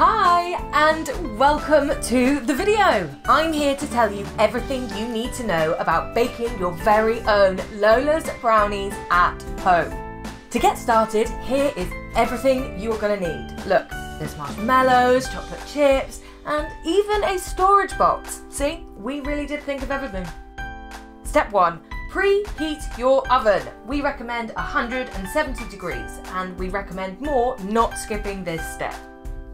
Hi, and welcome to the video. I'm here to tell you everything you need to know about baking your very own Lola's brownies at home. To get started, here is everything you're going to need. Look, there's marshmallows, chocolate chips, and even a storage box. See, we really did think of everything. Step 1. Preheat your oven. We recommend 170 degrees, and we recommend more not skipping this step.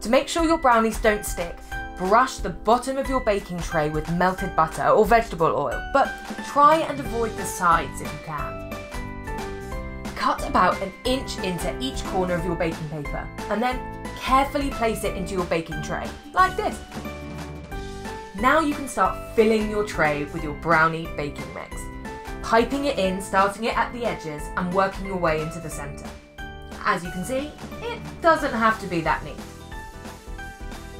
To make sure your brownies don't stick, brush the bottom of your baking tray with melted butter or vegetable oil, but try and avoid the sides if you can. Cut about an inch into each corner of your baking paper, and then carefully place it into your baking tray, like this. Now you can start filling your tray with your brownie baking mix, piping it in, starting it at the edges and working your way into the centre. As you can see, it doesn't have to be that neat.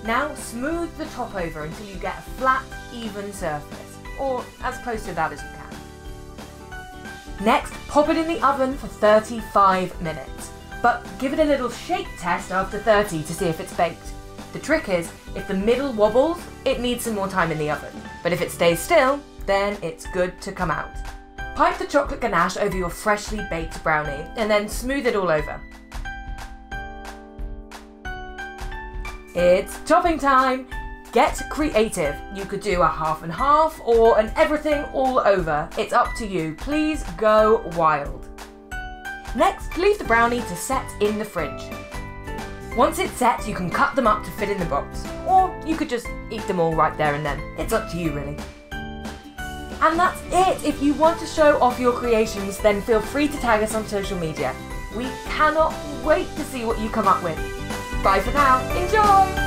Now smooth the top over until you get a flat, even surface, or as close to that as you can. Next, pop it in the oven for 35 minutes, but give it a little shake test after 30 to see if it's baked. The trick is, if the middle wobbles, it needs some more time in the oven, but if it stays still, then it's good to come out. Pipe the chocolate ganache over your freshly baked brownie, and then smooth it all over. It's topping time! Get creative. You could do a half and half or an everything all over. It's up to you. Please go wild. Next, leave the brownie to set in the fridge. Once it's set, you can cut them up to fit in the box, or you could just eat them all right there and then. It's up to you, really. And that's it! If you want to show off your creations, then feel free to tag us on social media. We cannot wait to see what you come up with. Bye for now. Enjoy!